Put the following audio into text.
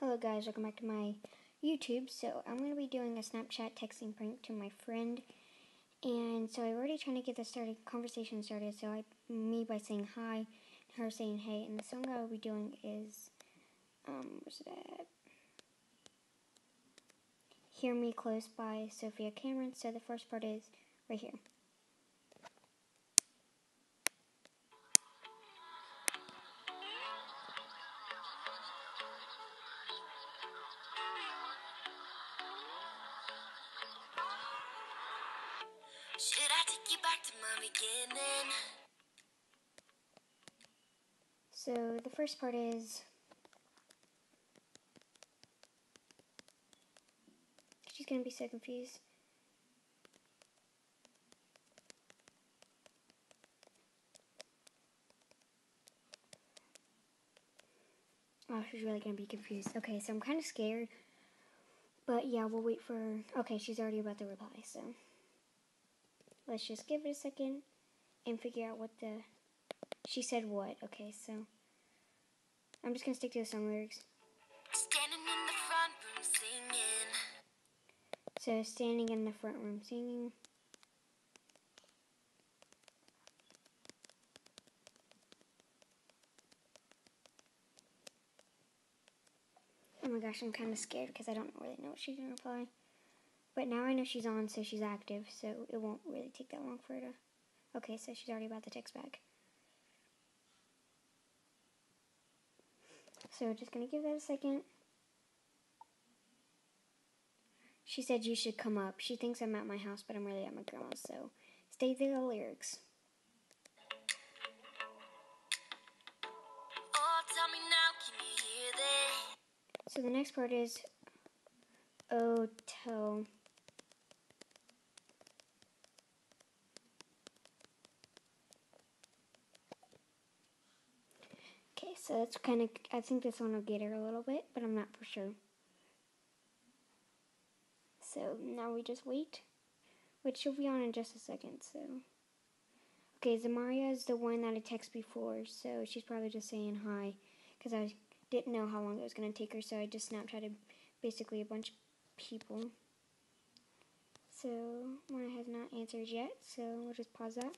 Hello guys, welcome back to my YouTube. So I'm going to be doing a Snapchat texting prank to my friend. And so I'm already trying to get the started conversation started. So I, me by saying hi, her saying hey. And the song I will be doing is, um, where's it? Hear Me Close by Sophia Cameron. So the first part is right here. Should I take you back to my beginning? So the first part is she's gonna be so confused. Oh, she's really gonna be confused. Okay, so I'm kind of scared. But yeah, we'll wait for. Okay, she's already about to reply, so. Let's just give it a second and figure out what the. She said what? Okay, so. I'm just gonna stick to the song lyrics. Standing in the front room singing. So, standing in the front room singing. Oh my gosh, I'm kind of scared because I don't really know what she's to reply. But now I know she's on, so she's active, so it won't really take that long for her to... Okay, so she's already about to text back. So just going to give that a second. She said you should come up. She thinks I'm at my house, but I'm really at my grandma's, so stay through the lyrics. So the next part is Oh tell Okay, so that's kind of I think this one will get her a little bit, but I'm not for sure. So now we just wait, which she'll be on in just a second. So okay, Zamaria is the one that I texted before, so she's probably just saying hi because I didn't know how long it was going to take her, so I just Snapchatted basically a bunch of people. So, Maya has not answered yet, so we'll just pause that.